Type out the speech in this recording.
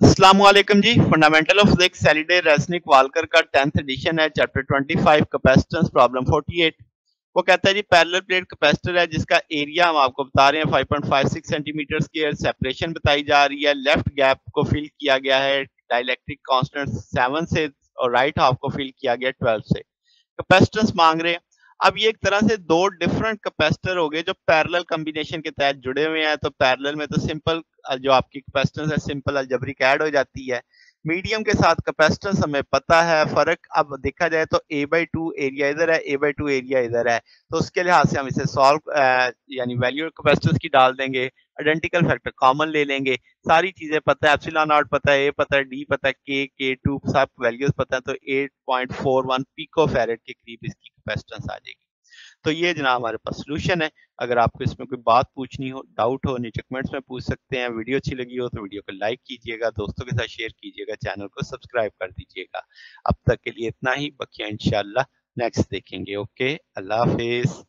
Aslam ji. Fundamental of physics Halliday Resnick Walker का tenth edition है chapter 25 capacitance problem 48 वो कहता है जी पैरेलल प्लेट कैपेसिटर है, जिसका एरिया हम आपको बता रहे हैं 5.56 सेंटीमीटर स्क्वायर सेपरेशन बताई जा रही है। लेफ़्ट गैप को फिल किया गया है डाइलेक्ट्रिक कांस्टेंट 7 से, और राइट हाफ़ को फिल किया गया 12 से। कैपेसिटेंस मांग रहे हैं। अब ये एक तरह से दो डिफरेंट कैपेसिटर हो गए जो पैरेलल कॉम्बिनेशन के तहत जुड़े हुए हैं। तो पैरेलल में तो सिंपल जो आपकी कैपेसिटेंस है सिंपल अलजबरिक ऐड हो जाती है। मीडियम के साथ कैपेसिटेंस हमें पता है, फ़र्क अब देखा जाए तो ए बाई टू एरिया इधर है ए बाई टू एरिया इधर है। तो उसके लिहाज से हम इसे सॉल्व यानी वैल्यू कैपेसिटेंस की डाल देंगे आइडेंटिकल फैक्टर कॉमन ले लेंगे। सारी चीज़ें पता है एप्सिलॉन नॉट पता है ए पता है डी पता है के के टू सब वैल्यूज़ पता है तो 8.41 पिको फेरेट के करीब इसकी कैपेसिटेंस आ जाएगी। तो ये जनाब हमारे पास सोल्यूशन है। अगर आपको इसमें कोई बात पूछनी हो डाउट हो, नीचे कमेंट्स में पूछ सकते हैं वीडियो अच्छी लगी हो तो वीडियो को लाइक कीजिएगा, दोस्तों के साथ शेयर कीजिएगा चैनल को सब्सक्राइब कर दीजिएगा। अब तक के लिए इतना ही, बकिया इंशाल्लाह नेक्स्ट देखेंगे ओके अल्लाह हाफिज़।